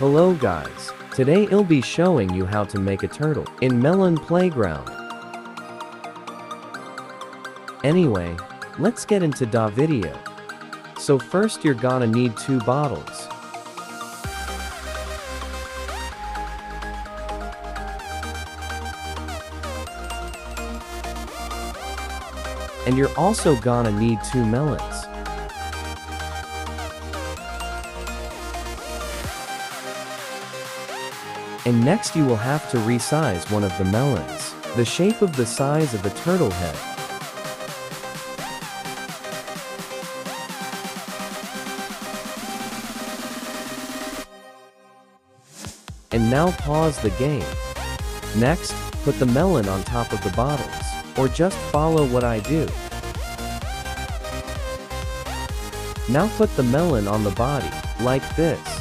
Hello guys. Today I'll be showing you how to make a turtle in Melon Playground. Anyway, let's get into the video. So first you're gonna need two bottles. And you're also gonna need two melons. And next you will have to resize one of the melons, the shape of the size of a turtle head. And now pause the game. Next, put the melon on top of the bottles, or just follow what I do. Now put the melon on the body, like this.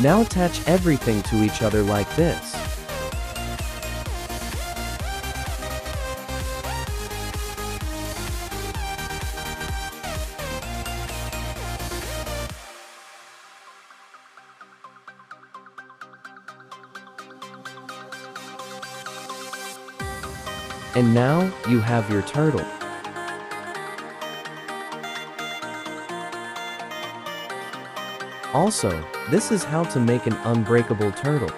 Now attach everything to each other like this. And now, you have your turtle. Also, this is how to make an unbreakable turtle.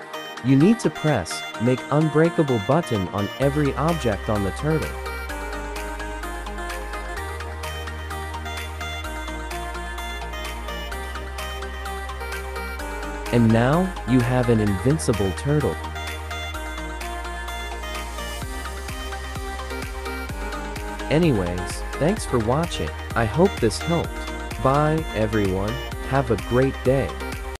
You need to press, make unbreakable button on every object on the turtle. And now, you have an invincible turtle. Anyways, thanks for watching. I hope this helped. Bye, everyone. Have a great day.